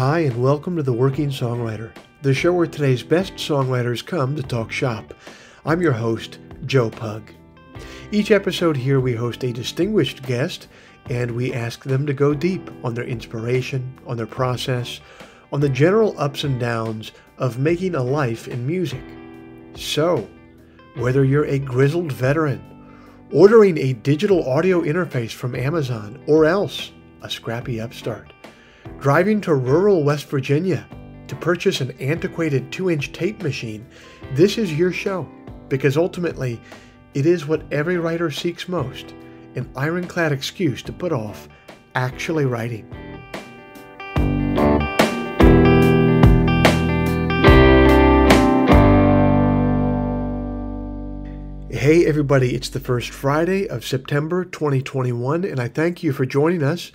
Hi, and welcome to The Working Songwriter, the show where today's best songwriters come to talk shop. I'm your host, Joe Pug. Each episode here, we host a distinguished guest and we ask them to go deep on their inspiration, on their process, on the general ups and downs of making a life in music. So, whether you're a grizzled veteran, ordering a digital audio interface from Amazon, or else a scrappy upstart, driving to rural West Virginia to purchase an antiquated 2 inch tape machine, this is your show because ultimately it is what every writer seeks most an ironclad excuse to put off actually writing. Hey, everybody, it's the first Friday of September 2021, and I thank you for joining us.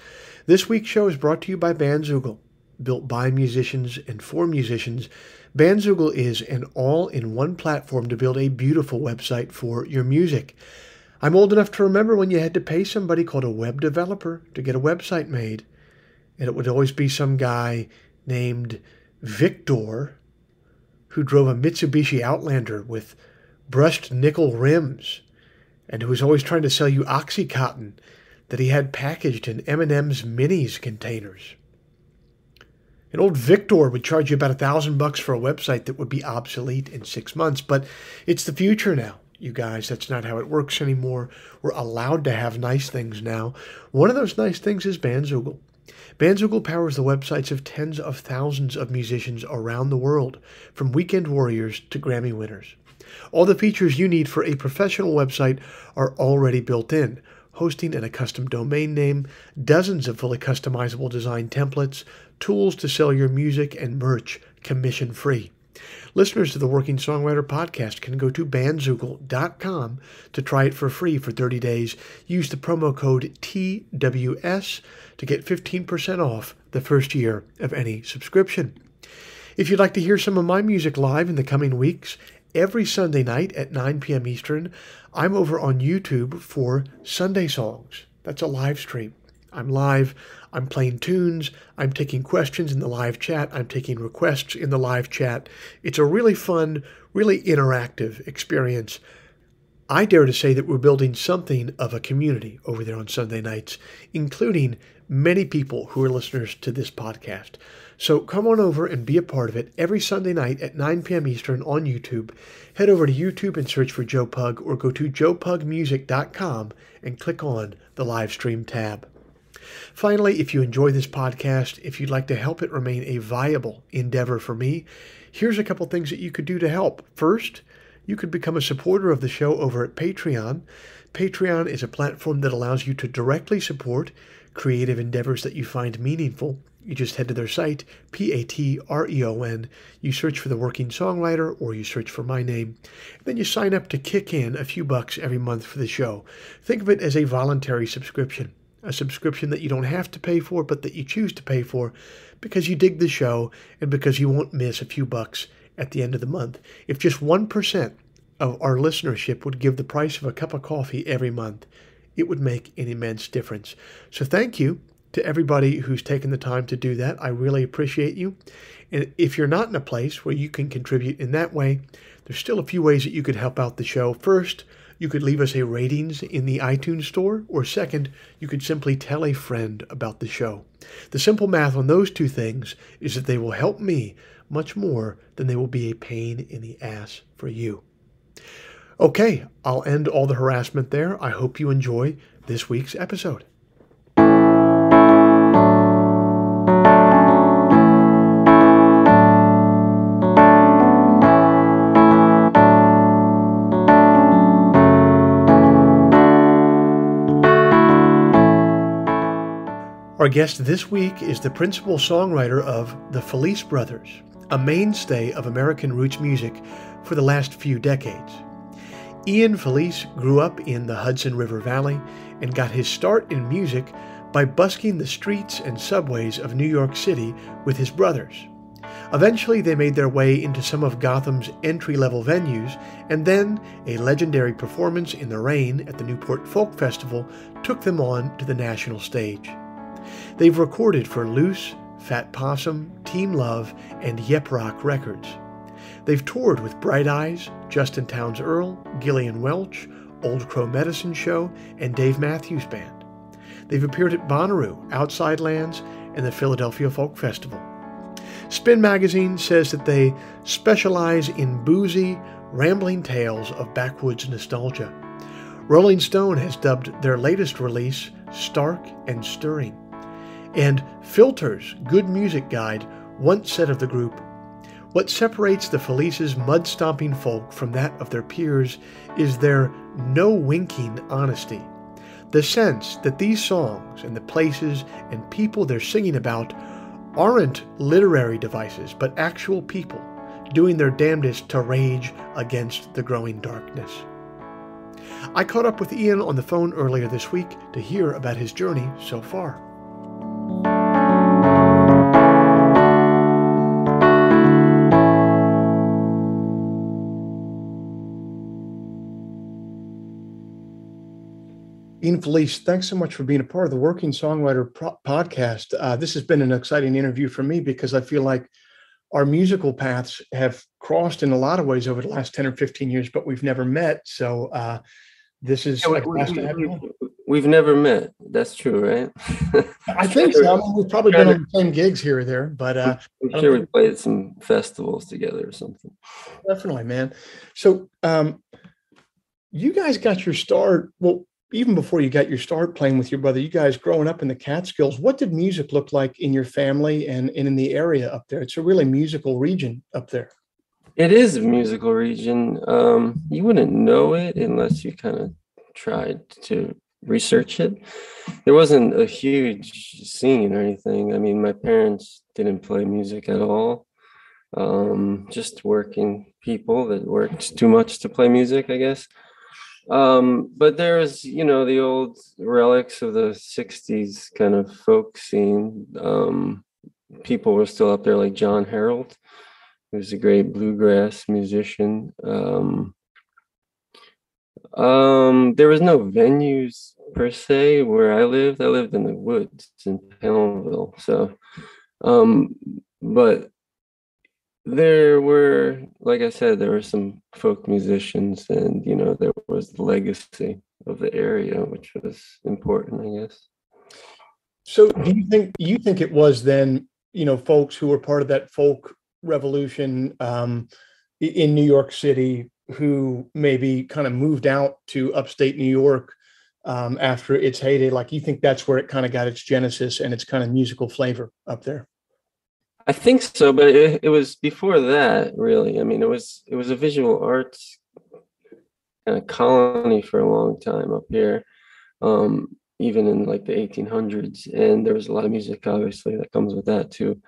This week's show is brought to you by Bandzoogle. Built by musicians and for musicians, Bandzoogle is an all in one platform to build a beautiful website for your music. I'm old enough to remember when you had to pay somebody called a web developer to get a website made, and it would always be some guy named Victor who drove a Mitsubishi Outlander with brushed nickel rims, and who was always trying to sell you Oxycontin that he had packaged in M&M's minis containers. An old Victor would charge you about a thousand bucks for a website that would be obsolete in six months, but it's the future now. You guys, that's not how it works anymore. We're allowed to have nice things now. One of those nice things is Bandzoogle. Bandzoogle powers the websites of tens of thousands of musicians around the world, from weekend warriors to Grammy winners. All the features you need for a professional website are already built in hosting and a custom domain name, dozens of fully customizable design templates, tools to sell your music and merch commission free. Listeners to the Working Songwriter podcast can go to bandzoogle.com to try it for free for 30 days. Use the promo code TWS to get 15% off the first year of any subscription. If you'd like to hear some of my music live in the coming weeks, every Sunday night at 9 p.m. Eastern, I'm over on YouTube for Sunday Songs. That's a live stream. I'm live. I'm playing tunes. I'm taking questions in the live chat. I'm taking requests in the live chat. It's a really fun, really interactive experience. I dare to say that we're building something of a community over there on Sunday nights, including many people who are listeners to this podcast. So come on over and be a part of it every Sunday night at 9 p.m. Eastern on YouTube. Head over to YouTube and search for Joe Pug or go to joepugmusic.com and click on the live stream tab. Finally, if you enjoy this podcast, if you'd like to help it remain a viable endeavor for me, here's a couple things that you could do to help. First, you could become a supporter of the show over at Patreon. Patreon is a platform that allows you to directly support creative endeavors that you find meaningful. You just head to their site, P A T R E O N. You search for the working songwriter or you search for my name. Then you sign up to kick in a few bucks every month for the show. Think of it as a voluntary subscription, a subscription that you don't have to pay for, but that you choose to pay for because you dig the show and because you won't miss a few bucks at the end of the month. If just 1% of our listenership would give the price of a cup of coffee every month, it would make an immense difference. So thank you to everybody who's taken the time to do that. I really appreciate you. And if you're not in a place where you can contribute in that way, there's still a few ways that you could help out the show. First, you could leave us a ratings in the iTunes store, or second, you could simply tell a friend about the show. The simple math on those two things is that they will help me much more than they will be a pain in the ass for you. Okay, I'll end all the harassment there. I hope you enjoy this week's episode. Our guest this week is the principal songwriter of the Felice Brothers, a mainstay of American roots music for the last few decades. Ian Felice grew up in the Hudson River Valley and got his start in music by busking the streets and subways of New York City with his brothers. Eventually, they made their way into some of Gotham's entry level venues, and then a legendary performance in the rain at the Newport Folk Festival took them on to the national stage. They've recorded for Loose, Fat Possum, Team Love, and Yep Rock Records. They've toured with Bright Eyes, Justin Townes Earle, Gillian Welch, Old Crow Medicine Show, and Dave Matthews Band. They've appeared at Bonnaroo, Outside Lands, and the Philadelphia Folk Festival. Spin Magazine says that they specialize in boozy, rambling tales of backwoods nostalgia. Rolling Stone has dubbed their latest release stark and stirring. And Filter's Good Music Guide once said of the group, What separates the Felices mud stomping folk from that of their peers is their no winking honesty. The sense that these songs and the places and people they're singing about aren't literary devices, but actual people doing their damnedest to rage against the growing darkness. I caught up with Ian on the phone earlier this week to hear about his journey so far. Ian Felice, thanks so much for being a part of the Working Songwriter Pro- podcast. Uh, this has been an exciting interview for me because I feel like our musical paths have crossed in a lot of ways over the last 10 or 15 years, but we've never met. So uh, this is yeah, we, we've never met. That's true, right? I think so. I mean, we've probably been on the same gigs here or there, but uh, I'm sure we played some festivals together or something. Definitely, man. So um, you guys got your start. Well, even before you got your start playing with your brother, you guys growing up in the Catskills, what did music look like in your family and, and in the area up there? It's a really musical region up there. It is a musical region. Um, you wouldn't know it unless you kind of tried to research it. There wasn't a huge scene or anything. I mean, my parents didn't play music at all. Um, just working people that worked too much to play music, I guess. Um, but there's, you know, the old relics of the 60s kind of folk scene. Um, people were still up there, like John Herald, who's a great bluegrass musician. Um, um, there was no venues per se where I lived. I lived in the woods in Palenville. So, um, but there were like i said there were some folk musicians and you know there was the legacy of the area which was important i guess. So do you think you think it was then you know folks who were part of that folk revolution um, in new york city who maybe kind of moved out to upstate new york um, after its heyday? Like you think that's where it kind of got its genesis and its kind of musical flavor up there I think so, but it, it was before that, really. I mean, it was it was a visual arts kind of colony for a long time up here, um, even in like the 1800s, and there was a lot of music, obviously, that comes with that too.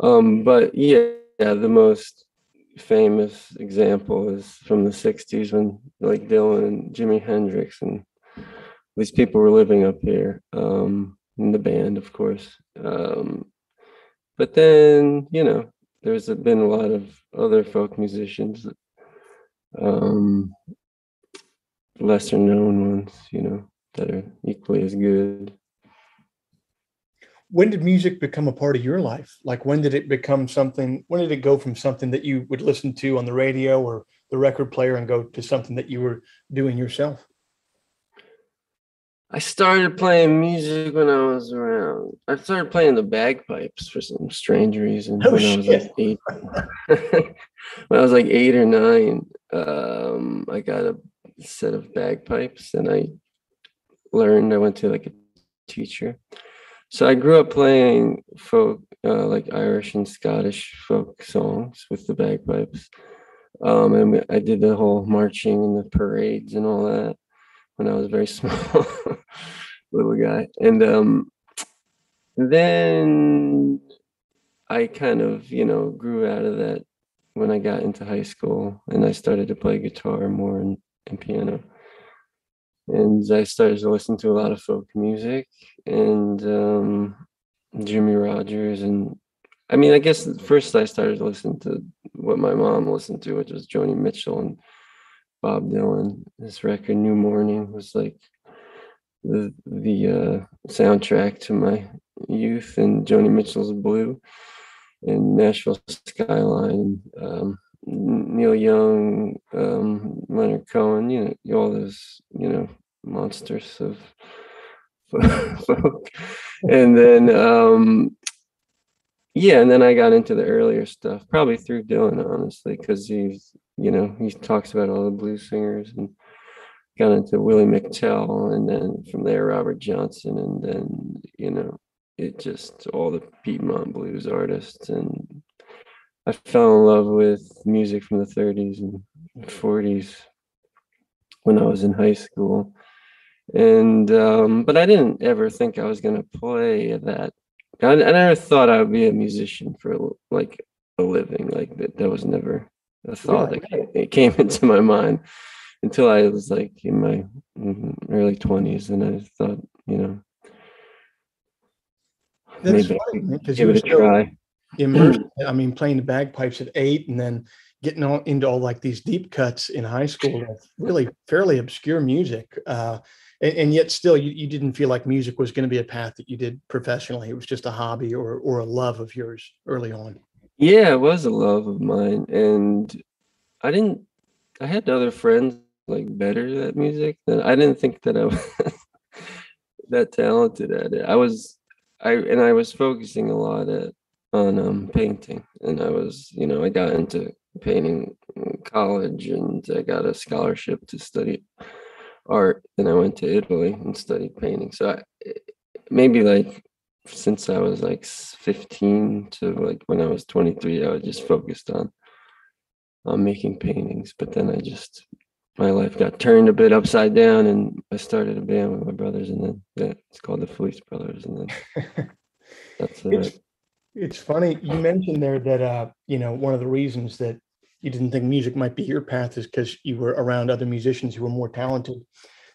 Um, but yeah, yeah, the most famous example is from the 60s when like Dylan and Jimi Hendrix and these people were living up here um, in the band, of course. Um, but then, you know, there's been a lot of other folk musicians, um, lesser known ones, you know, that are equally as good. When did music become a part of your life? Like, when did it become something? When did it go from something that you would listen to on the radio or the record player and go to something that you were doing yourself? I started playing music when I was around. I started playing the bagpipes for some strange reason oh, when I was like eight. when I was like eight or nine, um, I got a set of bagpipes and I learned. I went to like a teacher. So I grew up playing folk, uh, like Irish and Scottish folk songs with the bagpipes. Um, and I did the whole marching and the parades and all that when I was very small, little guy. And um, then I kind of, you know, grew out of that when I got into high school and I started to play guitar more and, and piano. And I started to listen to a lot of folk music and um, Jimmie Rodgers. And I mean, I guess first I started to listen to what my mom listened to, which was Joni Mitchell and Bob Dylan. His record "New Morning" was like the the uh, soundtrack to my youth and Joni Mitchell's Blue and Nashville Skyline, um, Neil Young, um, Leonard Cohen, you know, all those, you know, monsters of folk. and then, um, yeah, and then I got into the earlier stuff, probably through Dylan, honestly, because he's, you know, he talks about all the blues singers and got into Willie McTell, and then from there Robert Johnson, and then you know it just all the Piedmont blues artists, and I fell in love with music from the 30s and 40s when I was in high school, and um, but I didn't ever think I was gonna play that. I, I never thought I would be a musician for like a living. Like that, that was never a thought that came, it came into my mind until I was like in my mm-hmm, early twenties, and I thought, you know, That's maybe funny, give it a try. Immersed, I mean, playing the bagpipes at eight, and then getting on into all like these deep cuts in high school, really fairly obscure music. Uh, and, and, yet still you, you didn't feel like music was going to be a path that you did professionally. It was just a hobby or or a love of yours early on. Yeah, it was a love of mine. And I didn't I had other friends like better at music then I didn't think that I was that talented at it. I was I and I was focusing a lot at on um painting and I was, you know, I got into painting in college and I got a scholarship to study art and I went to Italy and studied painting. So I, maybe like since I was like 15 to like when I was 23, I was just focused on on making paintings. But then I just my life got turned a bit upside down and I started a band with my brothers and then yeah, it's called the Felice Brothers and then that's it. It's, it's funny you mentioned there that uh you know one of the reasons that you didn't think music might be your path is because you were around other musicians who were more talented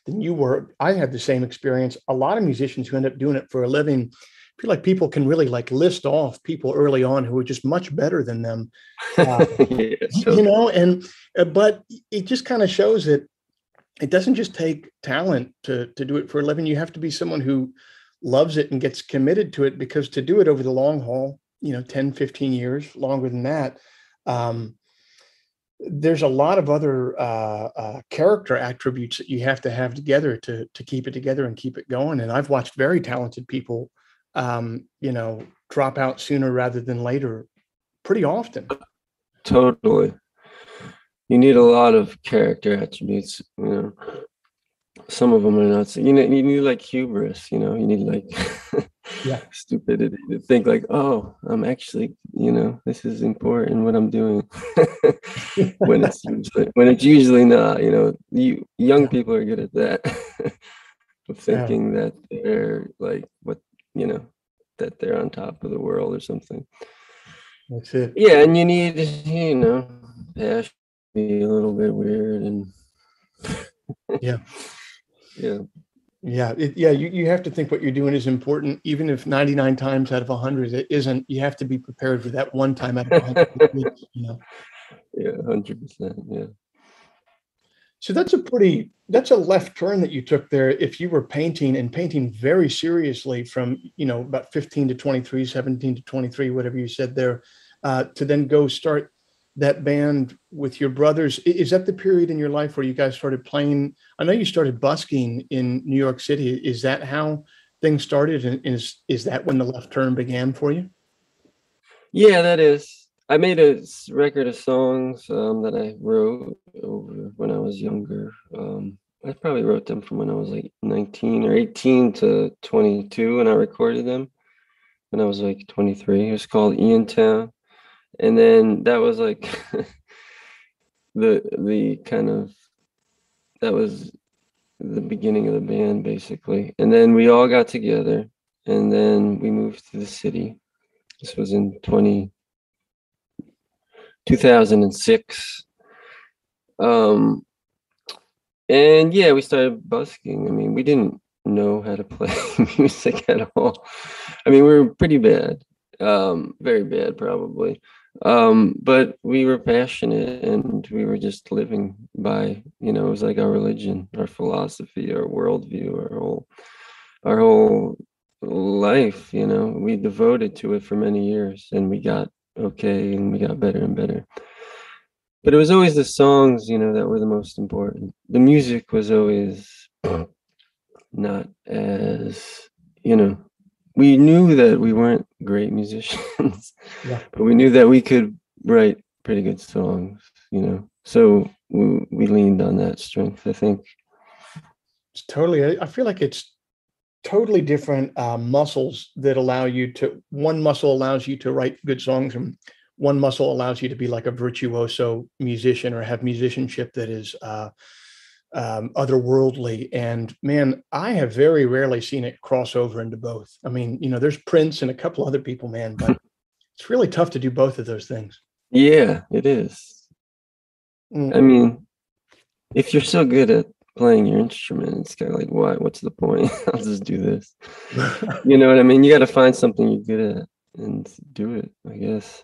than you were. I had the same experience. A lot of musicians who end up doing it for a living feel like people can really like list off people early on who are just much better than them uh, yeah, you know and uh, but it just kind of shows that it doesn't just take talent to to do it for a living you have to be someone who loves it and gets committed to it because to do it over the long haul you know 10 15 years longer than that um, there's a lot of other uh, uh, character attributes that you have to have together to to keep it together and keep it going. And I've watched very talented people um, you know, drop out sooner rather than later pretty often. Totally. You need a lot of character attributes, you know. Some of them are not you know you need like hubris, you know, you need like yeah. stupidity to think like, oh, I'm actually, you know, this is important what I'm doing. when it's usually when it's usually not, you know, you young people are good at that. of thinking yeah. that they're like what you know that they're on top of the world or something that's it yeah and you need you know passion be a little bit weird and yeah yeah yeah it, yeah you, you have to think what you're doing is important. Even if 99 times out of 100 it isn't you have to be prepared for that one time out of 100 you know. Yeah 100% yeah. So that's a pretty that's a left turn that you took there if you were painting and painting very seriously from you know about 15 to 23 17 to 23 whatever you said there uh, to then go start that band with your brothers is that the period in your life where you guys started playing? I know you started busking in new york city. Is that how things started? And is is that when the left turn began for you? Yeah that is. I made a record of songs um, that I wrote over when I was younger. Um, I probably wrote them from when I was like 19 or 18 to 22, and I recorded them. When I was like 23. It was called Ian Town, and then that was like the the kind of that was the beginning of the band basically. And then we all got together, and then we moved to the city. This was in 20 2006. Um, and yeah, we started busking. I mean, we didn't know how to play music at all. I mean, we were pretty bad, um, very bad, probably. Um, but we were passionate and we were just living by, you know, it was like our religion, our philosophy, our worldview, our whole, our whole life, you know. We devoted to it for many years and we got okay and we got better and better. But it was always the songs, you know, that were the most important. The music was always not as, you know, we knew that we weren't great musicians, yeah. but we knew that we could write pretty good songs, you know. So we, we leaned on that strength, I think. It's totally, I feel like it's totally different uh, muscles that allow you to, one muscle allows you to write good songs and one muscle allows you to be like a virtuoso musician or have musicianship that is uh, um, otherworldly. And man, I have very rarely seen it cross over into both. I mean, you know, there's Prince and a couple other people, man, but it's really tough to do both of those things. Yeah, it is. Mm. I mean, if you're so good at playing your instrument, it's kind of like, what? What's the point? I'll just do this. you know what I mean? You got to find something you're good at and do it, I guess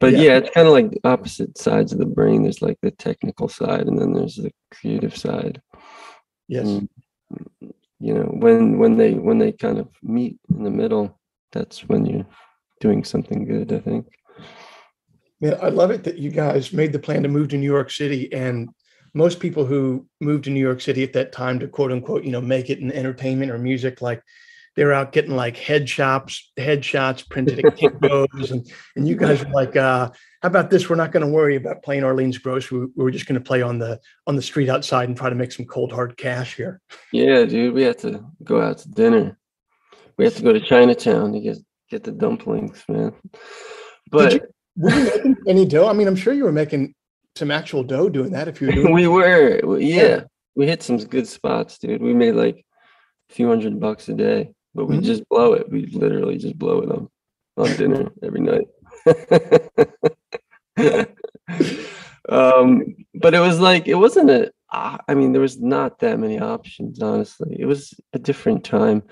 but yeah, yeah it's kind of like opposite sides of the brain. There's like the technical side and then there's the creative side. Yes. And, you know when when they when they kind of meet in the middle that's when you're doing something good i think. Yeah i love it that you guys made the plan to move to new york city and most people who moved to new york city at that time to quote unquote you know make it in entertainment or music like they're out getting like head shops, headshots printed at Kinko's, and and you guys were like, uh, how about this? We're not going to worry about playing Arlene's grocery. We're just going to play on the on the street outside and try to make some cold hard cash here. Yeah, dude, we had to go out to dinner. We had to go to Chinatown to get get the dumplings, man. But you, were you making any dough? I mean, I'm sure you were making some actual dough doing that. If you were doing, we were, yeah, yeah, we hit some good spots, dude. We made like a few hundred bucks a day but we mm-hmm. just blow it. We literally just blow it on on dinner every night. um, but it was like it wasn't a. I mean, there was not that many options. Honestly, it was a different time,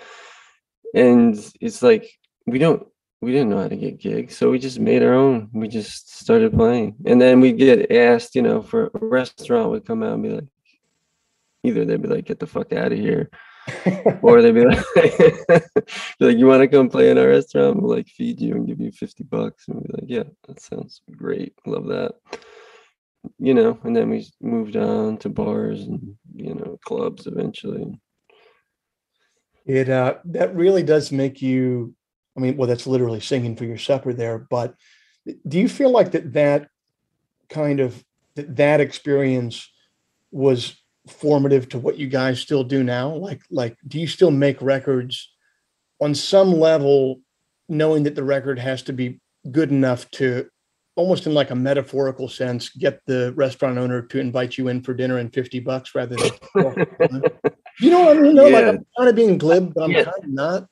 and it's like we don't we didn't know how to get gigs, so we just made our own. We just started playing, and then we get asked, you know, for a restaurant would come out and be like, either they'd be like, "Get the fuck out of here," or they'd be like, like, you want to come play in our restaurant? We'll like feed you and give you 50 bucks. And be like, yeah, that sounds great. Love that. You know, and then we moved on to bars and, you know, clubs eventually. It, uh, that really does make you, I mean, well, that's literally singing for your supper there, but do you feel like that, that kind of, that, that experience was formative to what you guys still do now? Like, like, do you still make records on some level, knowing that the record has to be good enough to almost in like a metaphorical sense, get the restaurant owner to invite you in for dinner and 50 bucks rather than, you know what I mean? No, yeah. like I'm kind of being glib, but I'm yeah. kind of not.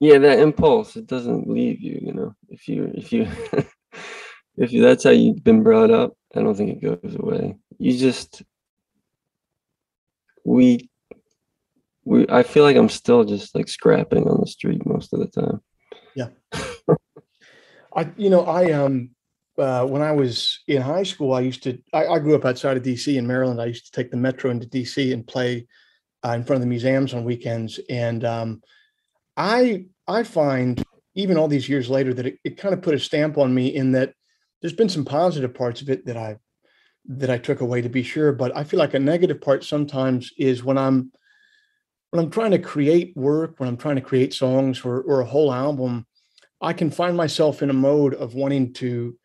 Yeah, that impulse, it doesn't leave you, you know, if you, if you, if you, that's how you've been brought up, I don't think it goes away. You just, we we I feel like I'm still just like scrapping on the street most of the time. Yeah. I you know, I um uh, when I was in high school, I used to I, I, grew up outside of DC in Maryland. I used to take the metro into DC and play uh, in front of the museums on weekends. And um, I I find even all these years later that it, it kind of put a stamp on me in that there's been some positive parts of it that I that I took away to be sure. But I feel like a negative part sometimes is when I'm when I'm trying to create work, when I'm trying to create songs or, or a whole album, I can find myself in a mode of wanting to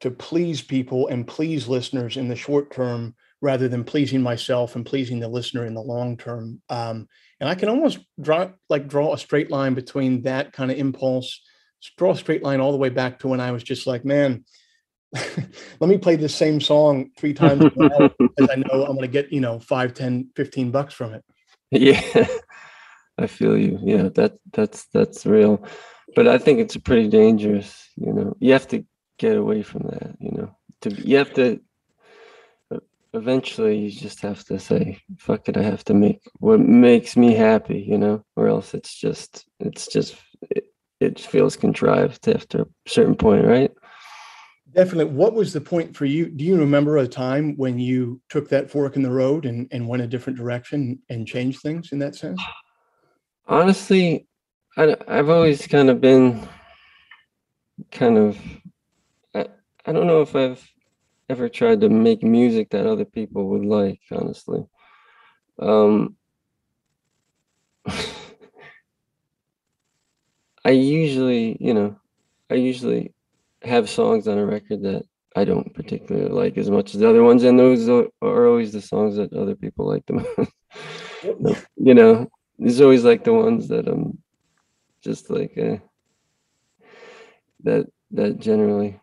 to please people and please listeners in the short term rather than pleasing myself and pleasing the listener in the long term. Um, and I can almost draw like draw a straight line between that kind of impulse, draw a straight line all the way back to when I was just like, man, let me play the same song three times because I know I'm going to get, you know, five, 10, 15 bucks from it. Yeah, I feel you. Yeah, that that's that's real. But I think it's pretty dangerous, you know. You have to get away from that, you know. To you have to eventually you just have to say, fuck it, I have to make what makes me happy, you know, or else it's just it's just it, it feels contrived after a certain point, right? Definitely. What was the point for you? Do you remember a time when you took that fork in the road and, and went a different direction and changed things in that sense? Honestly, I, I've always kind of been kind of I, I don't know if I've ever tried to make music that other people would like, honestly. Um I usually, you know, I usually have songs on a record that I don't particularly like as much as the other ones, and those are always the songs that other people like the most. you know, there's always like the ones that I'm just like uh, that that generally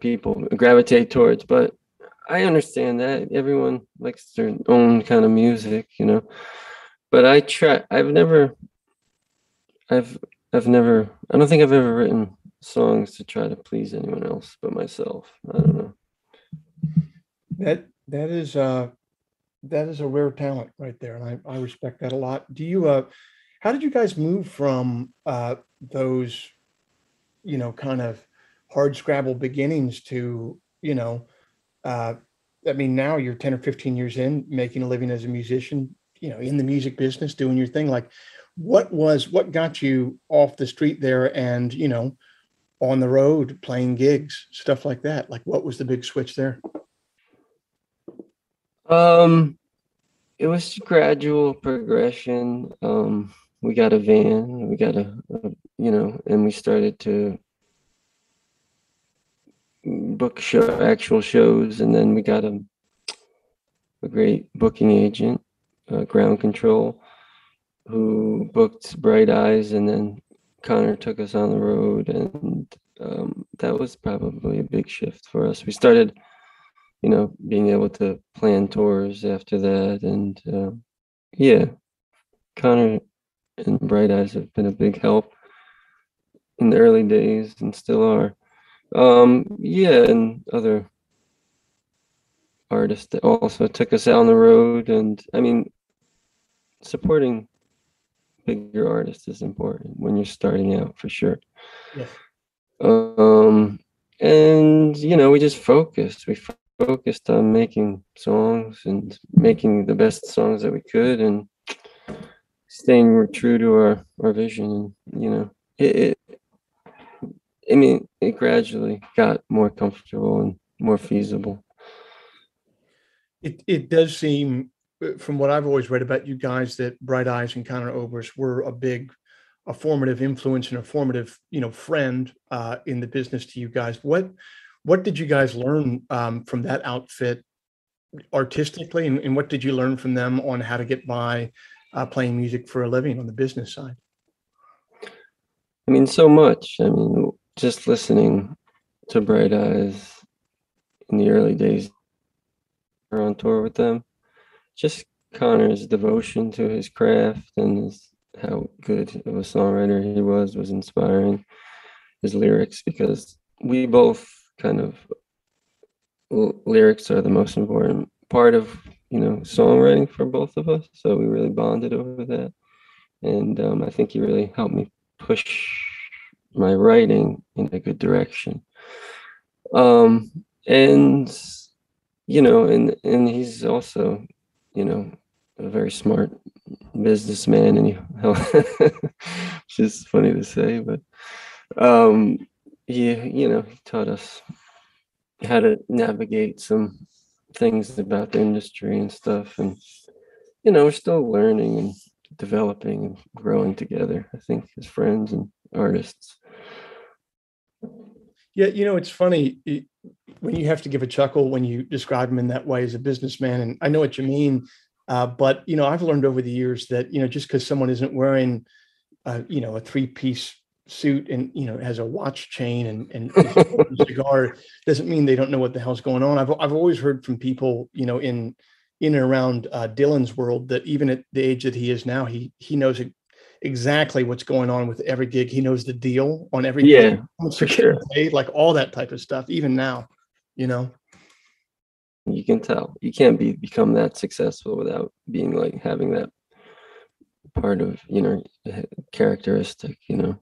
people gravitate towards. But I understand that everyone likes their own kind of music, you know. But I try. I've never. I've I've never. I don't think I've ever written songs to try to please anyone else but myself. I don't know. That that is uh that is a rare talent right there, and I, I respect that a lot. Do you uh how did you guys move from uh those you know kind of hard scrabble beginnings to you know uh I mean now you're 10 or 15 years in making a living as a musician, you know, in the music business, doing your thing. Like what was what got you off the street there and you know on the road playing gigs, stuff like that? Like what was the big switch there? Um it was gradual progression. Um we got a van, we got a, a you know, and we started to book show actual shows and then we got a a great booking agent, uh, ground control, who booked Bright Eyes and then Conor took us on the road, and um, that was probably a big shift for us. We started, you know, being able to plan tours after that, and uh, yeah, Conor and Bright Eyes have been a big help in the early days and still are. Um, yeah, and other artists that also took us out on the road, and I mean, supporting bigger artist is important when you're starting out for sure. Yes. Um, and you know, we just focused. We focused on making songs and making the best songs that we could, and staying true to our our vision. And you know, it, it I mean, it gradually got more comfortable and more feasible. It it does seem from what I've always read about you guys that Bright Eyes and Conor Oberst were a big, a formative influence and a formative, you know, friend uh, in the business to you guys. What what did you guys learn um, from that outfit artistically, and, and, what did you learn from them on how to get by uh, playing music for a living on the business side? I mean, so much. I mean, just listening to Bright Eyes in the early days, we're on tour with them just Conor's devotion to his craft and his, how good of a songwriter he was was inspiring. His lyrics, because we both kind of lyrics are the most important part of you know songwriting for both of us. So we really bonded over that, and um, I think he really helped me push my writing in a good direction. Um, and you know, and and he's also you know, a very smart businessman, and he, which is funny to say, but um, he, you know, he taught us how to navigate some things about the industry and stuff, and you know, we're still learning and developing and growing together. I think as friends and artists. Yeah, you know, it's funny when you have to give a chuckle when you describe him in that way as a businessman, and I know what you mean. Uh, but you know, I've learned over the years that you know, just because someone isn't wearing, uh, you know, a three-piece suit and you know has a watch chain and and a cigar doesn't mean they don't know what the hell's going on. I've I've always heard from people, you know, in in and around uh, Dylan's world that even at the age that he is now, he he knows exactly what's going on with every gig. He knows the deal on every yeah, for sure. like all that type of stuff. Even now, you know. You can tell you can't be become that successful without being like having that part of you know characteristic. You know.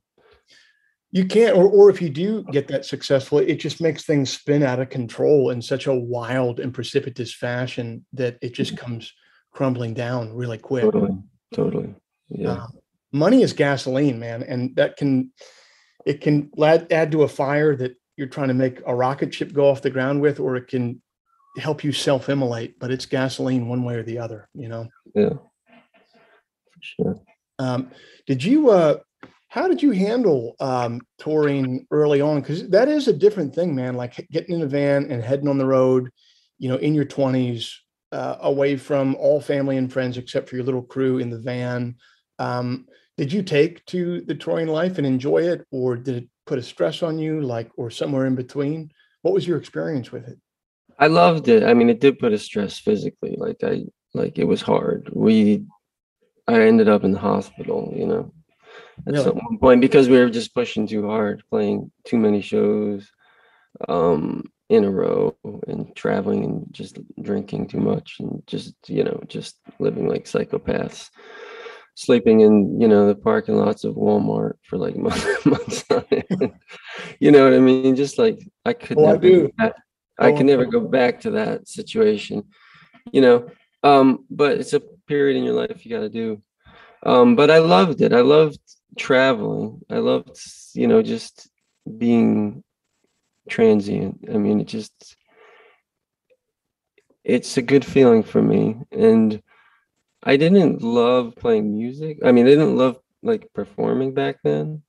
You can't, or, or if you do get that successful, it just makes things spin out of control in such a wild and precipitous fashion that it just mm-hmm. comes crumbling down really quick. Totally, totally. Yeah. Uh, money is gasoline, man, and that can it can add, to a fire that you're trying to make a rocket ship go off the ground with, or it can help you self-immolate. But it's gasoline one way or the other, you know. Yeah. For sure. Um, did you? Uh, how did you handle um, touring early on? Because that is a different thing, man. Like getting in a van and heading on the road, you know, in your twenties, uh, away from all family and friends except for your little crew in the van. Um, did you take to the touring life and enjoy it, or did it put a stress on you, like, or somewhere in between? What was your experience with it? I loved it. I mean, it did put a stress physically. Like I, like it was hard. We, I ended up in the hospital. You know, at Really? some point because we were just pushing too hard, playing too many shows, um, in a row, and traveling and just drinking too much, and just you know, just living like psychopaths. Sleeping in, you know, the parking lots of Walmart for like months, months. You know what I mean? Just like I could I never back- I Oh, can never go back to that situation, you know. Um, but it's a period in your life you got to do. Um, but I loved it. I loved traveling. I loved, you know, just being transient. I mean, it just it's a good feeling for me. And I didn't love playing music. I mean, I didn't love like performing back then.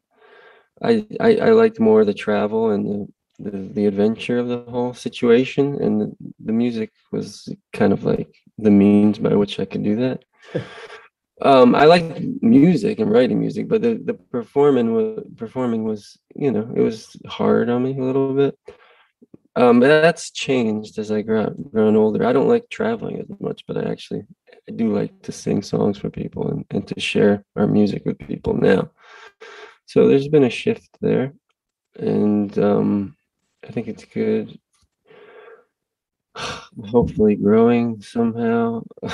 I I, I liked more the travel and the, the the adventure of the whole situation, and the, the music was kind of like the means by which I could do that. um, I liked music and writing music, but the the performing was performing was you know it was hard on me a little bit. Um, but that's changed as I grow grown older. I don't like traveling as much, but I actually I do like to sing songs for people and, and to share our music with people now. So there's been a shift there, and um, I think it's good. Hopefully, growing somehow.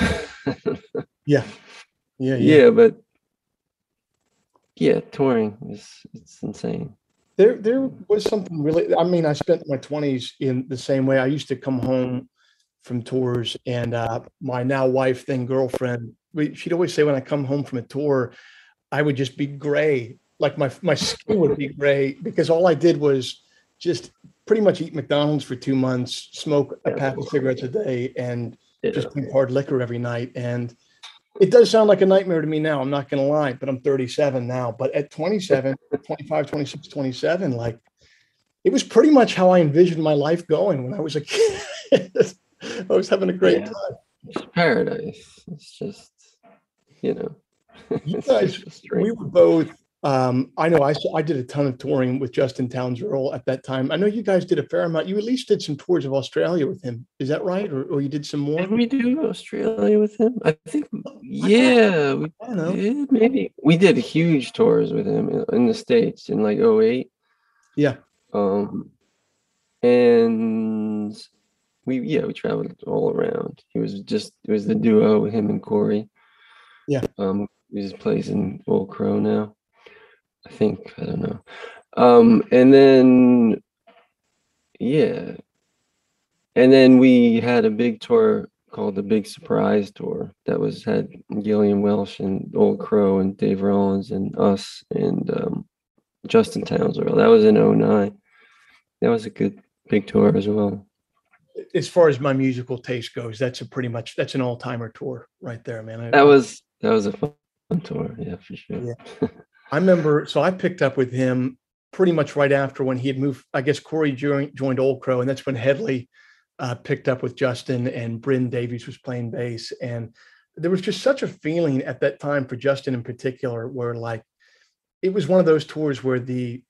Yeah, yeah, yeah. yeah, but yeah, touring is it's insane. There, there was something really. I mean, I spent my twenties in the same way. I used to come home from tours, and uh, my now wife, then girlfriend, we, she'd always say when I come home from a tour, I would just be gray, like my my skin would be gray because all I did was just pretty much eat McDonald's for two months, smoke a pack of cigarettes a day, and just drink hard liquor every night. And it does sound like a nightmare to me now. I'm not going to lie, but I'm 37 now. But at 27, 25, 26, 27, like it was pretty much how I envisioned my life going when I was a kid. I was having a great Yeah. time. It's paradise. It's just, you know. You guys, just a strange- We were both. Um, I know I, I did a ton of touring with Justin Townes Earle at that time. I know you guys did a fair amount. You at least did some tours of Australia with him. Is that right? Or, or you did some more? Did we do Australia with him? I think, yeah, we I don't know. did. Maybe we did huge tours with him in, in the States in like 08. Yeah. Um, and we, yeah, we traveled all around. He was just, it was the duo, him and Corey. Yeah. Um, just plays in Old Crow now. I think, I don't know. Um, and then, yeah. And then we had a big tour called the Big Surprise Tour that was had Gillian Welch and Old Crow and Dave Rawlings and us and um, Justin Townsend. That was in 09. That was a good big tour as well. As far as my musical taste goes, that's a pretty much that's an all timer tour right there, man. I- That was that was a fun tour, yeah, for sure. Yeah. I remember, so I picked up with him pretty much right after when he had moved. I guess Corey joined, joined Old Crow, and that's when Headley uh, picked up with Justin, and Bryn Davies was playing bass. And there was just such a feeling at that time for Justin in particular, where like it was one of those tours where the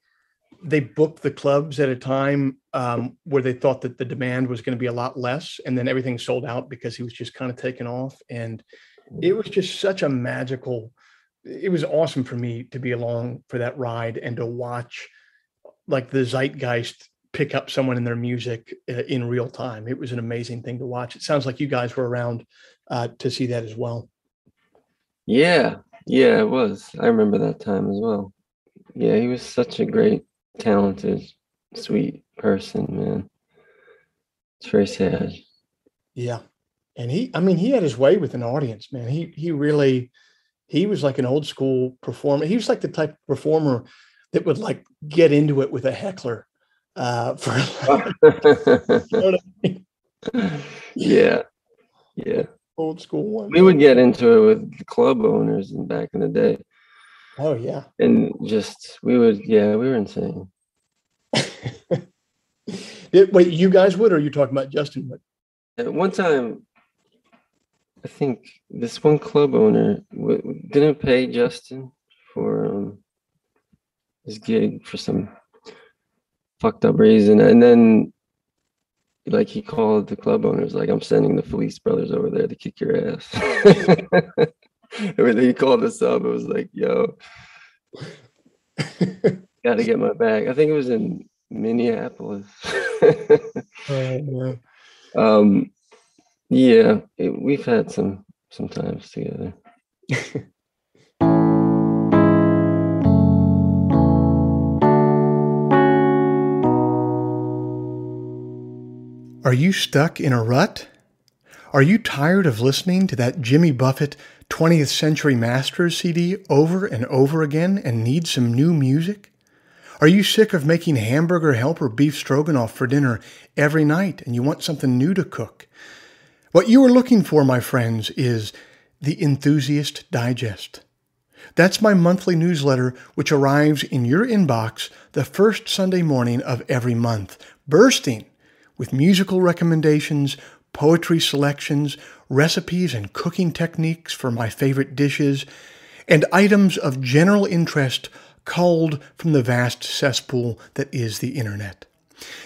they booked the clubs at a time um, where they thought that the demand was going to be a lot less, and then everything sold out because he was just kind of taking off. And it was just such a magical it was awesome for me to be along for that ride and to watch like the zeitgeist pick up someone in their music uh, in real time it was an amazing thing to watch it sounds like you guys were around uh, to see that as well Yeah, yeah, it was. I remember that time as well. Yeah, he was such a great, talented, sweet person, man. It's very sad. yeah and he i mean he had his way with an audience man he he really he was like an old school performer. He was like the type of performer that would like get into it with a heckler. Uh, for you know I mean? yeah, yeah, old school one. We would get into it with the club owners and back in the day. Oh yeah, and just we would, yeah, we were insane. Wait, you guys would, or are you talking about Justin would? At one time, I think this one club owner w- didn't pay Justin for um, his gig for some fucked up reason, and then like he called the club owners like, "I'm sending the Felice brothers over there to kick your ass." Everything he called us up, it was like, "Yo, got to get my bag." I think it was in Minneapolis. yeah. Um, yeah, it, we've had some some times together. Are you stuck in a rut? Are you tired of listening to that Jimmy Buffett 20th Century Masters CD over and over again and need some new music? Are you sick of making hamburger helper beef stroganoff for dinner every night and you want something new to cook? What you are looking for, my friends, is the Enthusiast Digest. That's my monthly newsletter, which arrives in your inbox the first Sunday morning of every month, bursting with musical recommendations, poetry selections, recipes and cooking techniques for my favorite dishes, and items of general interest culled from the vast cesspool that is the Internet.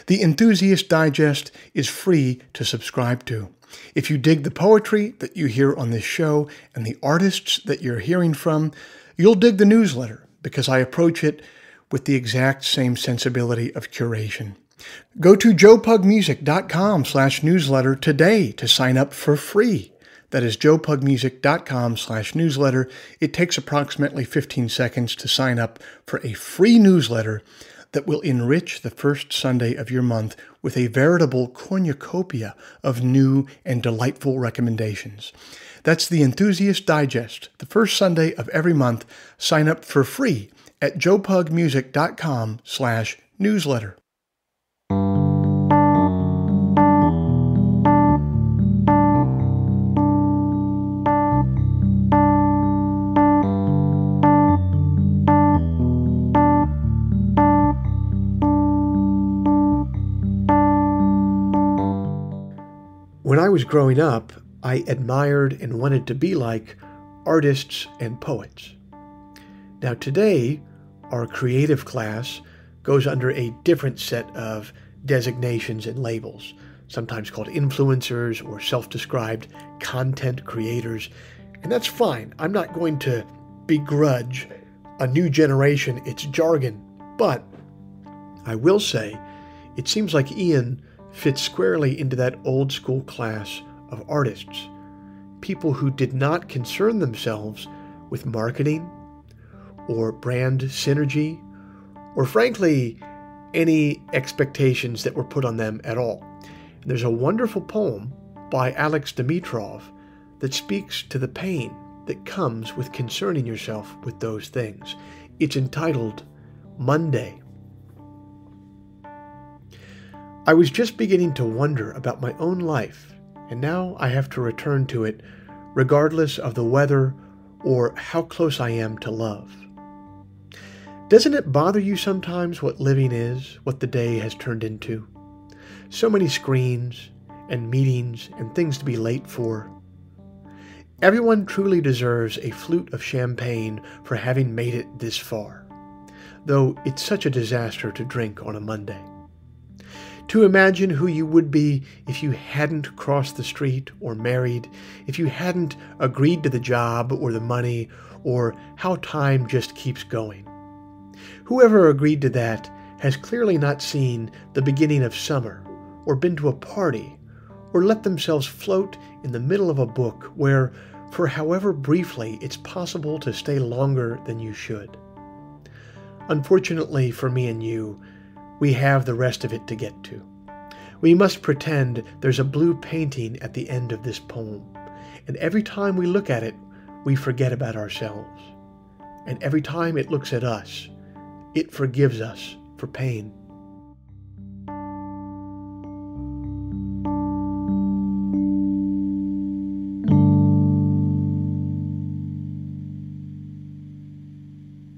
The Enthusiast Digest is free to subscribe to. If you dig the poetry that you hear on this show and the artists that you're hearing from, you'll dig the newsletter because I approach it with the exact same sensibility of curation. Go to joepugmusic.com slash newsletter today to sign up for free. That is joepugmusic.com slash newsletter. It takes approximately 15 seconds to sign up for a free newsletter that will enrich the first Sunday of your month with a veritable cornucopia of new and delightful recommendations. That's the Enthusiast Digest, the first Sunday of every month. Sign up for free at joepugmusic.com slash newsletter. Was growing up, I admired and wanted to be like artists and poets. Now, today, our creative class goes under a different set of designations and labels, sometimes called influencers or self described content creators. And that's fine. I'm not going to begrudge a new generation its jargon, but I will say it seems like Ian fits squarely into that old school class of artists. People who did not concern themselves with marketing or brand synergy or, frankly, any expectations that were put on them at all. And there's a wonderful poem by Alex Dimitrov that speaks to the pain that comes with concerning yourself with those things. It's entitled Monday. I was just beginning to wonder about my own life, and now I have to return to it regardless of the weather or how close I am to love. Doesn't it bother you sometimes what living is, what the day has turned into? So many screens and meetings and things to be late for. Everyone truly deserves a flute of champagne for having made it this far, though it's such a disaster to drink on a Monday to imagine who you would be if you hadn't crossed the street or married, if you hadn't agreed to the job or the money, or how time just keeps going. Whoever agreed to that has clearly not seen the beginning of summer, or been to a party, or let themselves float in the middle of a book where, for however briefly, it's possible to stay longer than you should. Unfortunately for me and you, we have the rest of it to get to. We must pretend there's a blue painting at the end of this poem, and every time we look at it, we forget about ourselves. And every time it looks at us, it forgives us for pain.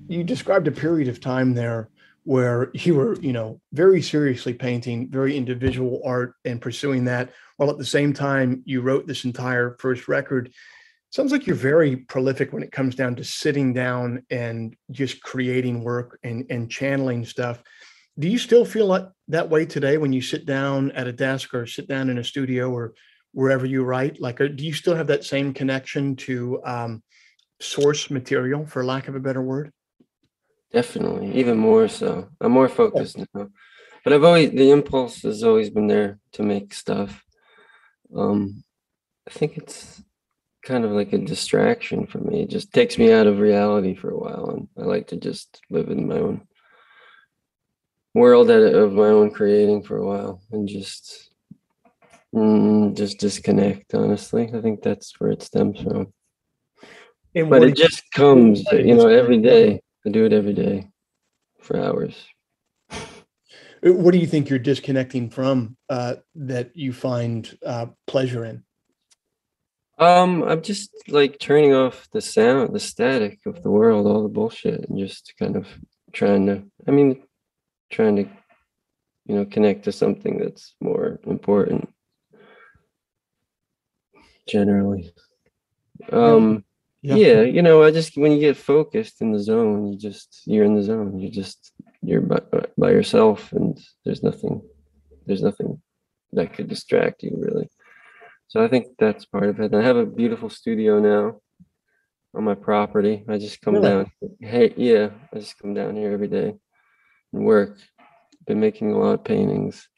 You described a period of time there where you were, you know, very seriously painting very individual art and pursuing that, while at the same time you wrote this entire first record. Sounds like you're very prolific when it comes down to sitting down and just creating work and, and channeling stuff. Do you still feel like that way today when you sit down at a desk or sit down in a studio or wherever you write? Like, do you still have that same connection to um, source material, for lack of a better word? Definitely, even more so. I'm more focused now, but I've always the impulse has always been there to make stuff. Um, I think it's kind of like a distraction for me. It just takes me out of reality for a while, and I like to just live in my own world of my own creating for a while, and just mm, just disconnect. Honestly, I think that's where it stems from. And but it just comes, you know, every day. I do it every day for hours. Uh, what do you think you're disconnecting from uh, that you find uh, pleasure in? Um, I'm just like turning off the sound, the static of the world, all the bullshit, and just kind of trying to. I mean, trying to, you know, connect to something that's more important. Generally, um, yeah. yeah you know i just when you get focused in the zone you just you're in the zone. You just you're by, by yourself and there's nothing there's nothing that could distract you really. So i think that's part of it. And i have a beautiful studio now on my property. I just come really? down hey yeah i just come down here every day and work. Been making a lot of paintings.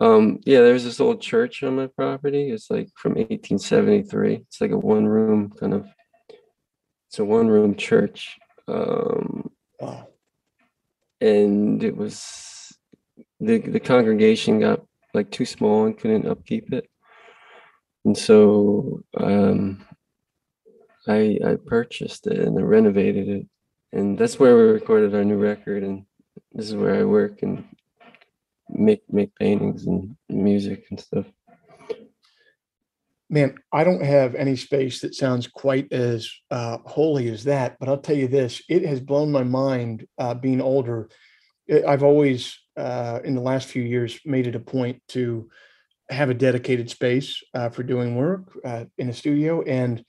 Um yeah there's this old church on my property. It's like from 1873 it's like a one room kind of it's a one room church. Um, wow. And it was the the congregation got like too small and couldn't upkeep it, and so um, I I purchased it and I renovated it, and that's where we recorded our new record, and this is where I work and make make paintings and music and stuff man, I don't have any space that sounds quite as uh, holy as that. But I'll tell you this: it has blown my mind uh, being older. I've always, uh, in the last few years, made it a point to have a dedicated space uh, for doing work uh, in a studio, and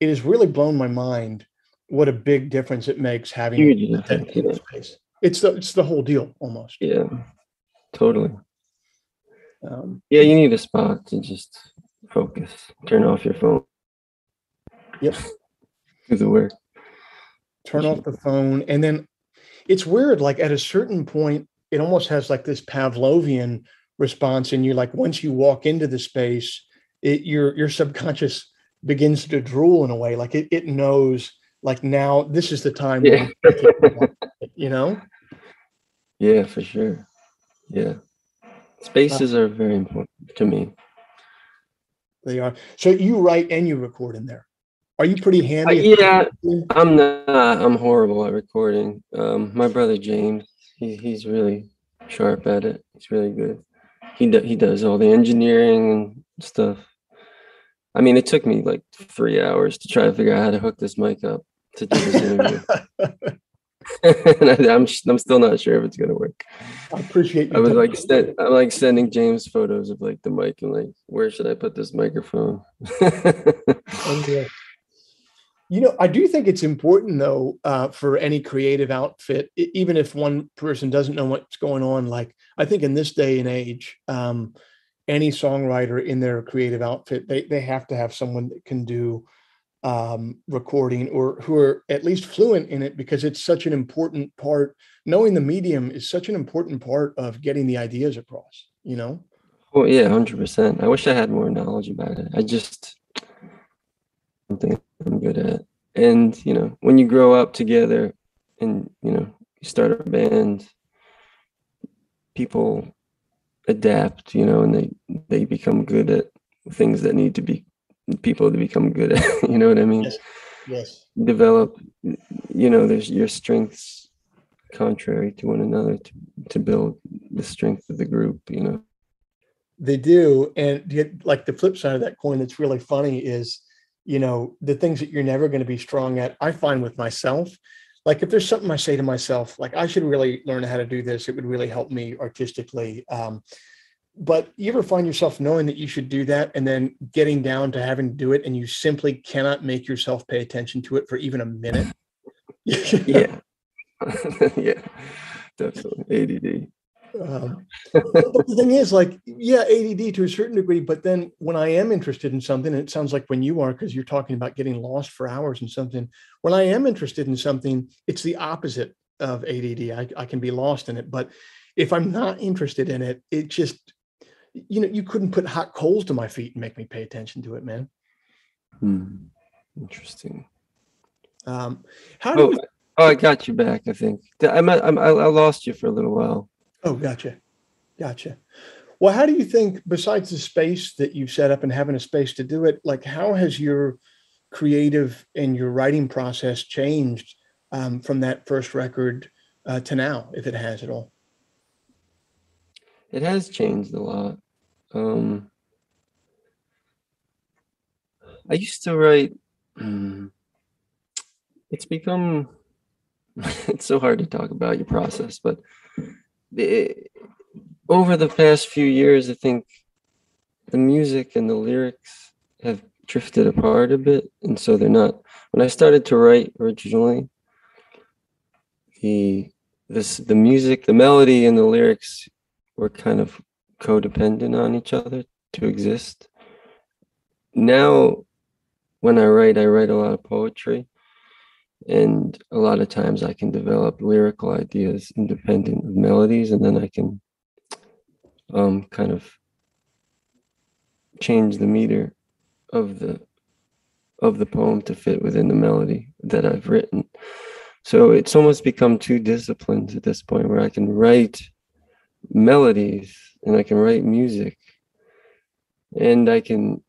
it has really blown my mind what a big difference it makes having a dedicated space. It's the it's the whole deal almost. Yeah, totally. Um, yeah, you need a spot to just focus. Turn off your phone. Yep. Does it work? Turn off the phone. And then it's weird, like at a certain point, it almost has like this Pavlovian response in you. Like once you walk into the space, it your your subconscious begins to drool in a way. Like it it knows like now this is the time yeah. you know? Yeah, for sure. Yeah. Spaces are very important to me. They are. So you write and you record in there. Are you pretty handy? Uh, yeah, I'm not. I'm horrible at recording. Um, my brother James, he, he's really sharp at it. He's really good. He do, he does all the engineering and stuff. I mean, it took me like three hours to try to figure out how to hook this mic up to do this interview. and I, am I'm still not sure if it's gonna work. I appreciate. I was like, send, I'm like sending James photos of like the mic and like, where should I put this microphone? you know, I do think it's important though uh, for any creative outfit, even if one person doesn't know what's going on. Like, I think in this day and age, um, any songwriter in their creative outfit, they they have to have someone that can do um, recording or who are at least fluent in it because it's such an important part. Knowing the medium is such an important part of getting the ideas across, you know? Well, yeah, 100%. I wish I had more knowledge about it. I just something I'm good at. And, you know, when you grow up together and, you know, you start a band, people adapt, you know, and they, they become good at things that need to be people to become good at. you know what I mean? Yes. yes develop you know there's your strengths contrary to one another to, to build the strength of the group you know they do and like the flip side of that coin that's really funny is you know the things that you're never going to be strong at i find with myself like if there's something i say to myself like i should really learn how to do this it would really help me artistically um, but you ever find yourself knowing that you should do that and then getting down to having to do it and you simply cannot make yourself pay attention to it for even a minute yeah yeah definitely add um, the thing is, like, yeah, ADD to a certain degree, but then when I am interested in something, it sounds like when you are, because you're talking about getting lost for hours in something. When I am interested in something, it's the opposite of ADD. I, I can be lost in it, but if I'm not interested in it, it just, you know, you couldn't put hot coals to my feet and make me pay attention to it, man. Hmm. Interesting. Um, how do oh, oh, I got you back. I think I, I I lost you for a little while. Oh, gotcha. Gotcha. Well, how do you think, besides the space that you've set up and having a space to do it, like how has your creative and your writing process changed um, from that first record uh, to now, if it has at all? It has changed a lot. Um, I used to write. Um, it's become. it's so hard to talk about your process, but it, over the past few years, I think the music and the lyrics have drifted apart a bit, and so they're not. When I started to write originally, the this the music, the melody, and the lyrics were kind of codependent on each other to exist. Now, when I write, I write a lot of poetry, and a lot of times i can develop lyrical ideas independent of melodies and then i can um, kind of change the meter of the of the poem to fit within the melody that i've written so it's almost become two disciplines at this point where i can write melodies and i can write music and i can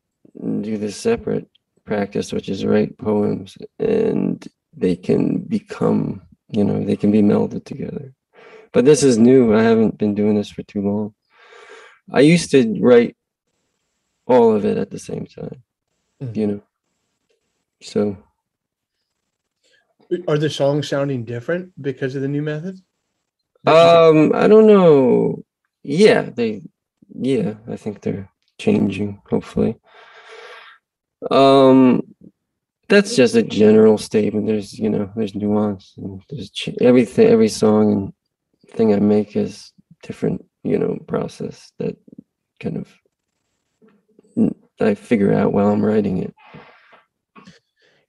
do this separate practice which is write poems and they can become, you know, they can be melded together. But this is new. I haven't been doing this for too long. I used to write all of it at the same time, mm-hmm. you know. So are the songs sounding different because of the new method? Um, I don't know. Yeah, they yeah, I think they're changing, hopefully. Um that's just a general statement. There's, you know, there's nuance and there's everything, every song and thing I make is different, you know, process that kind of I figure out while I'm writing it.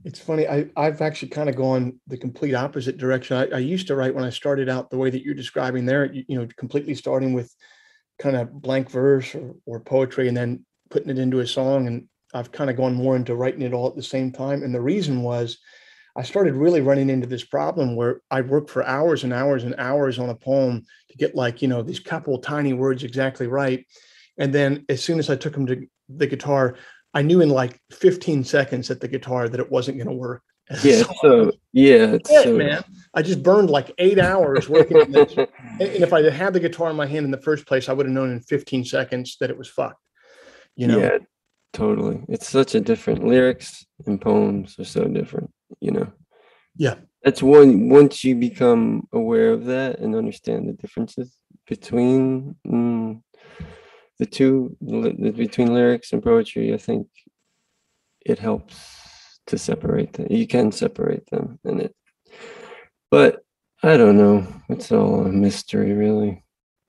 It's funny. I, I've actually kind of gone the complete opposite direction. I, I used to write when I started out the way that you're describing there, you, you know, completely starting with kind of blank verse or, or poetry and then putting it into a song. And I've kind of gone more into writing it all at the same time. And the reason was I started really running into this problem where I'd work for hours and hours and hours on a poem to get like, you know, these couple tiny words exactly right. And then as soon as I took them to the guitar, I knew in like 15 seconds at the guitar that it wasn't going to work. Yeah. So, yeah, it's it, so... man. I just burned like eight hours working on this. and if I had the guitar in my hand in the first place, I would have known in 15 seconds that it was fucked. You know? Yeah, totally it's such a different lyrics and poems are so different you know yeah that's one once you become aware of that and understand the differences between mm, the two between lyrics and poetry i think it helps to separate them you can separate them and it but i don't know it's all a mystery really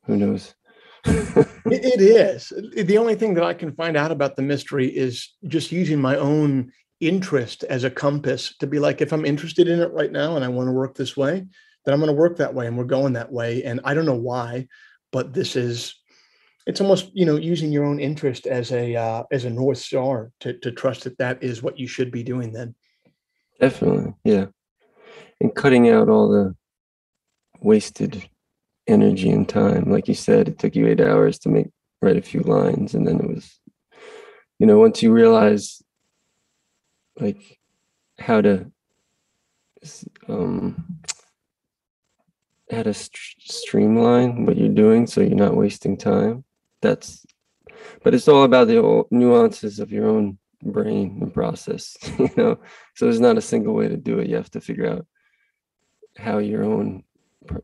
who knows it, it is. The only thing that I can find out about the mystery is just using my own interest as a compass to be like, if I'm interested in it right now and I want to work this way, then I'm going to work that way and we're going that way. And I don't know why, but this is, it's almost, you know, using your own interest as a, uh, as a North Star to, to trust that that is what you should be doing then. Definitely. Yeah. And cutting out all the wasted energy and time. Like you said, it took you eight hours to make write a few lines, and then it was, you know, once you realize, like, how to um, how to st- streamline what you're doing so you're not wasting time. That's, but it's all about the nuances of your own brain and process, you know. So there's not a single way to do it. You have to figure out how your own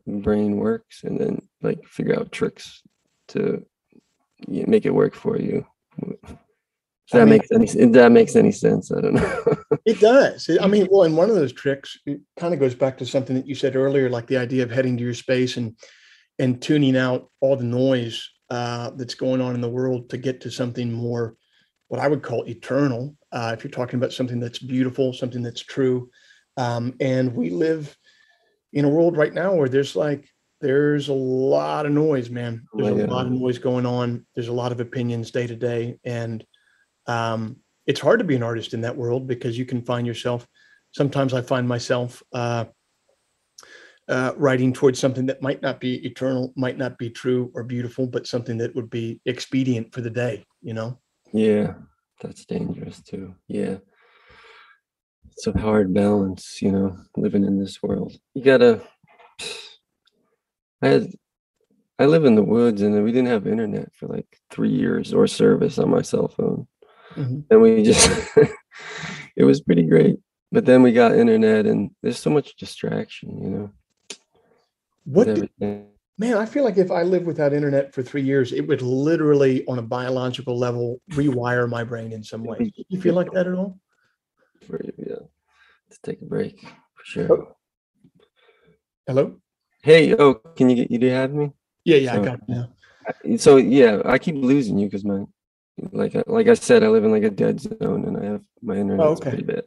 brain works, and then like figure out tricks to make it work for you. If that I mean, makes any if that makes any sense, I don't know. it does. I mean, well, and one of those tricks it kind of goes back to something that you said earlier, like the idea of heading to your space and and tuning out all the noise uh, that's going on in the world to get to something more, what I would call eternal. Uh, if you're talking about something that's beautiful, something that's true, um, and we live in a world right now where there's like there's a lot of noise, man. There's oh, yeah. a lot of noise going on. There's a lot of opinions day to day, and um, it's hard to be an artist in that world because you can find yourself. Sometimes I find myself uh, uh, writing towards something that might not be eternal, might not be true or beautiful, but something that would be expedient for the day. You know? Yeah, that's dangerous too. Yeah, it's a hard balance. You know, living in this world, you gotta. I had I live in the woods and we didn't have internet for like three years or service on my cell phone. Mm-hmm. And we just, it was pretty great. But then we got internet and there's so much distraction, you know. What, did, man, I feel like if I lived without internet for three years, it would literally, on a biological level, rewire my brain in some way. You feel like that at all? Yeah. Let's take a break for sure. Oh. Hello? Hey, oh, can you get you do have me? Yeah, yeah, so, I got you now. So yeah, I keep losing you because my like like I said, I live in like a dead zone, and I have my internet oh, okay. pretty bad.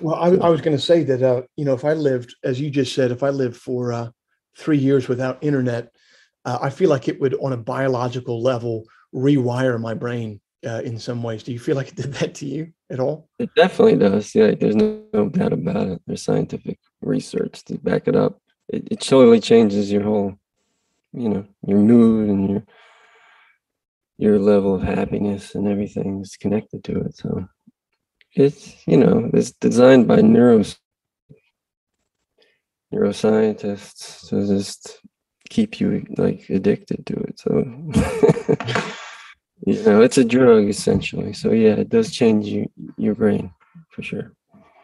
Well, I, I was going to say that uh, you know if I lived, as you just said, if I lived for uh, three years without internet, uh, I feel like it would, on a biological level, rewire my brain uh, in some ways. Do you feel like it did that to you at all? It definitely does. Yeah, there's no, no doubt about it. There's scientific research to back it up. It, it totally changes your whole, you know, your mood and your your level of happiness and everything is connected to it. So it's you know it's designed by neuros neuroscientists to just keep you like addicted to it. So you know it's a drug essentially. So yeah, it does change you your brain for sure.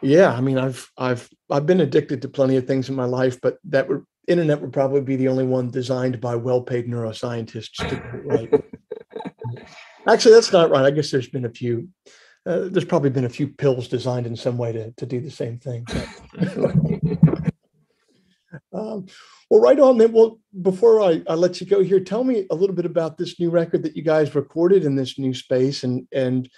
Yeah, I mean, I've I've I've been addicted to plenty of things in my life, but that would internet would probably be the only one designed by well-paid neuroscientists to right. Actually, that's not right. I guess there's been a few. Uh, there's probably been a few pills designed in some way to, to do the same thing. um, well, right on then. Well, before I, I let you go here, tell me a little bit about this new record that you guys recorded in this new space, and and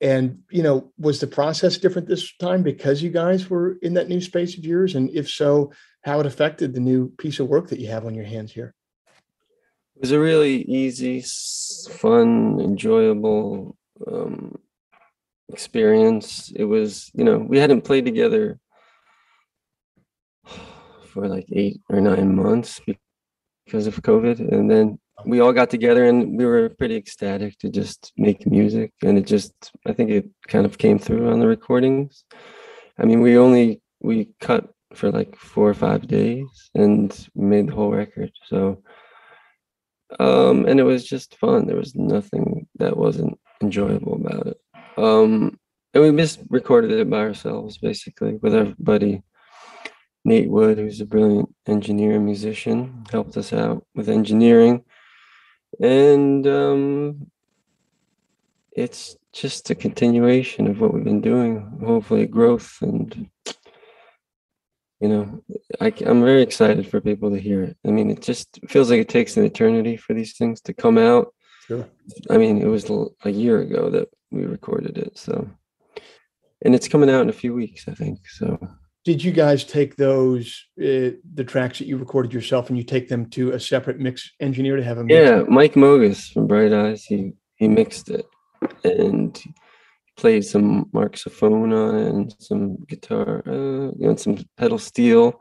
and you know, was the process different this time because you guys were in that new space of yours? And if so, how it affected the new piece of work that you have on your hands here? It was a really easy, fun, enjoyable um, experience. It was, you know, we hadn't played together for like eight or nine months because of COVID. And then we all got together and we were pretty ecstatic to just make music. And it just, I think it kind of came through on the recordings. I mean, we only, we cut for like four or five days and made the whole record. So, um, and it was just fun. There was nothing that wasn't enjoyable about it. Um, and we just recorded it by ourselves, basically, with our buddy Nate Wood, who's a brilliant engineer and musician, helped us out with engineering. And um, it's just a continuation of what we've been doing, hopefully growth and you know I, i'm very excited for people to hear it. I mean it just feels like it takes an eternity for these things to come out. Sure. I mean it was a year ago that we recorded it so. And it's coming out in a few weeks i think so did you guys take those uh, the tracks that you recorded yourself and you take them to a separate mix engineer to have them? yeah mike mogis from bright eyes he he mixed it and played some marxophone on it and some guitar uh, and some pedal steel.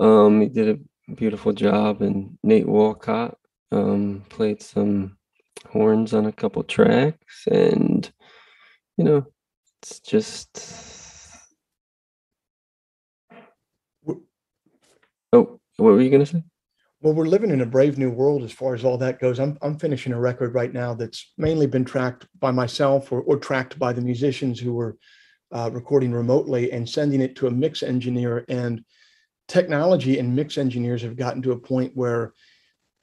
Um, he did a beautiful job, and Nate Walcott um, played some horns on a couple tracks, and you know, it's just Oh, what were you going to say? Well, we're living in a brave new world as far as all that goes. I'm, I'm finishing a record right now that's mainly been tracked by myself or, or tracked by the musicians who were uh, recording remotely and sending it to a mix engineer. And technology and mix engineers have gotten to a point where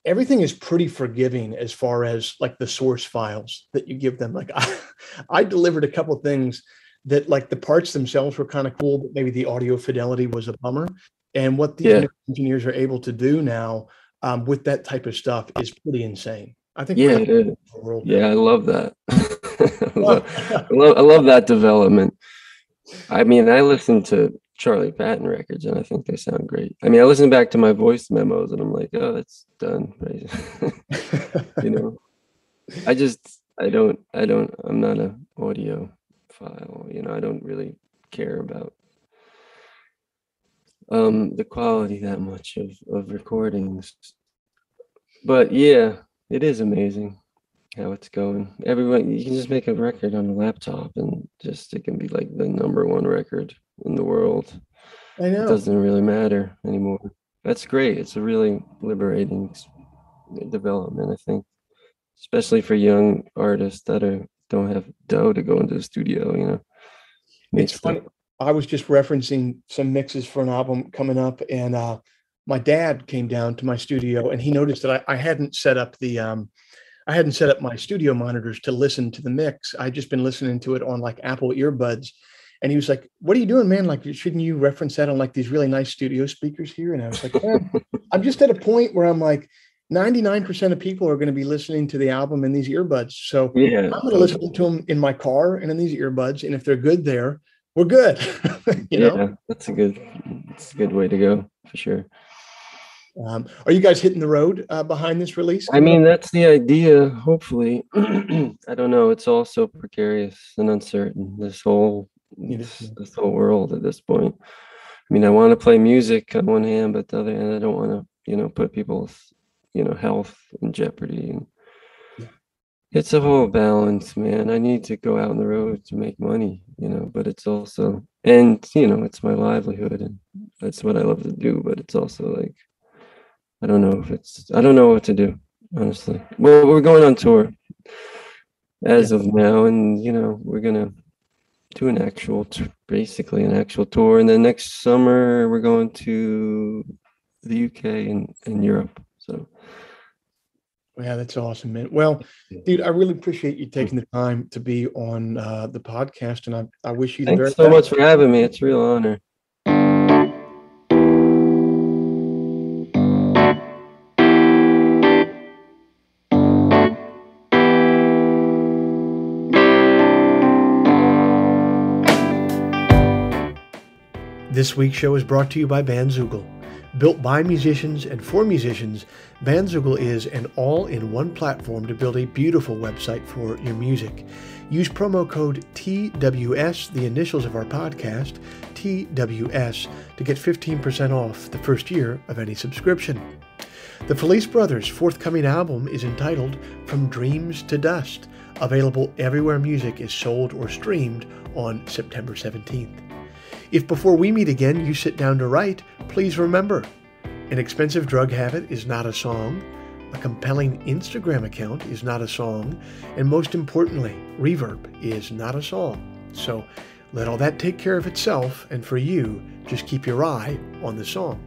everything is pretty forgiving as far as like the source files that you give them. Like I, I delivered a couple things that like the parts themselves were kind of cool, but maybe the audio fidelity was a bummer. And what the Yeah. engineers are able to do now um, with that type of stuff is pretty insane. I think Yeah, we're it is. in the world. Yeah, I love that. I, love, I love I love that development. I mean, I listen to Charlie Patton records and I think they sound great. I mean, I listen back to my voice memos and I'm like, oh, it's done. you know, I just I don't I don't I'm not a audio file. You know, I don't really care about um the quality that much of of recordings. But yeah, it is amazing how it's going. Everyone, you can just make a record on a laptop and just it can be like the number one record in the world. I know. It doesn't really matter anymore. That's great. It's a really liberating development, I think, especially for young artists that are don't have dough to go into the studio. You know, It's funny. I was just referencing some mixes for an album coming up, and uh, my dad came down to my studio, and he noticed that I, I hadn't set up the, um, I hadn't set up my studio monitors to listen to the mix. I'd just been listening to it on like Apple earbuds, and he was like, "What are you doing, man? Like, shouldn't you reference that on like these really nice studio speakers here?" And I was like, "Man, I'm just at a point where I'm like." 99% of people are going to be listening to the album in these earbuds. So Yeah, I'm going to listen to them in my car and in these earbuds. And if they're good there, we're good. you know, yeah, that's a good, that's a good way to go for sure. um, are you guys hitting the road uh, behind this release? I mean, that's the idea. Hopefully, I don't know. It's all so precarious and uncertain. This whole this, this whole world at this point. I mean, I want to play music on one hand, but the other hand, I don't want to, you know, put people's, you know, health in jeopardy. And Yeah. it's a whole balance, man. I need to go out on the road to make money, you know, but it's also, and you know, it's my livelihood, and that's what I love to do. But it's also like, I don't know if it's, I don't know what to do, honestly. Well, we're going on tour as of now, and you know, we're gonna do an actual, t- basically an actual tour, and then next summer we're going to the UK and, and Europe. So Yeah, that's awesome, man. Well, dude, I really appreciate you taking the time to be on uh, the podcast, and I, I wish you the very thanks so best. much for having me. It's a real honor. This week's show is brought to you by Bandzoogle. Built by musicians and for musicians, Bandzoogle is an all-in-one platform to build a beautiful website for your music. Use promo code TWS, the initials of our podcast, TWS, to get 15% off the first year of any subscription. The Felice Brothers' forthcoming album is entitled From Dreams to Dust, available everywhere music is sold or streamed on September 17th. If before we meet again you sit down to write, please remember an expensive drug habit is not a song, a compelling Instagram account is not a song, and most importantly, reverb is not a song. So let all that take care of itself, and for you, just keep your eye on the song.